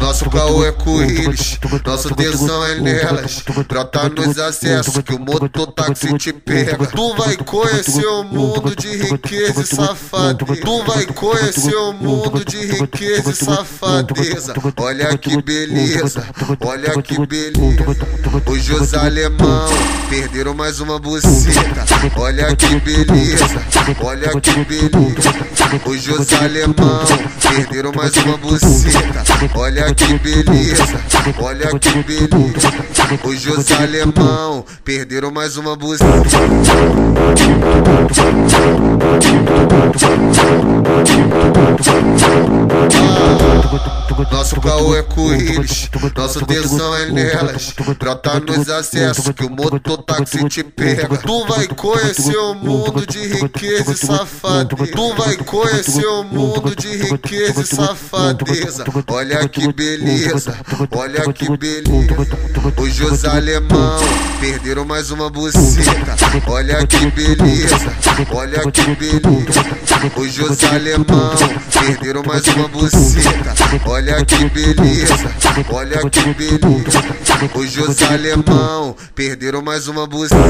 Nosso caô é com eles, nosso tesão é nelas. Brota nos acessos que o mototáxi te pega. Tu vai conhecer o mundo de riqueza e safadeza. Tu vai conhecer o mundo de riqueza e safadeza. Olha que beleza, olha que beleza. Hoje os alemão perderam mais uma buceta. Olha que beleza, olha que beleza. Hoje os alemão perderam mais uma buceta. Olha que beleza, olha que beleza. Hoje os alemão perderam mais uma buceta. Caô é com eles, nosso tesão é nelas. Brota nos acessos que o mototáxi te pega. Tu vai conhecer o mundo de riqueza e safadeza. Tu vai conhecer o mundo de riqueza e safadeza. Olha que beleza, olha que beleza. Hoje os alemão perderam mais uma buceta. Olha que beleza, olha que beleza. Hoje os alemão perderam mais uma buceta. Olha que beleza, olha que beleza. Hoje os alemão perderam mais uma buceta.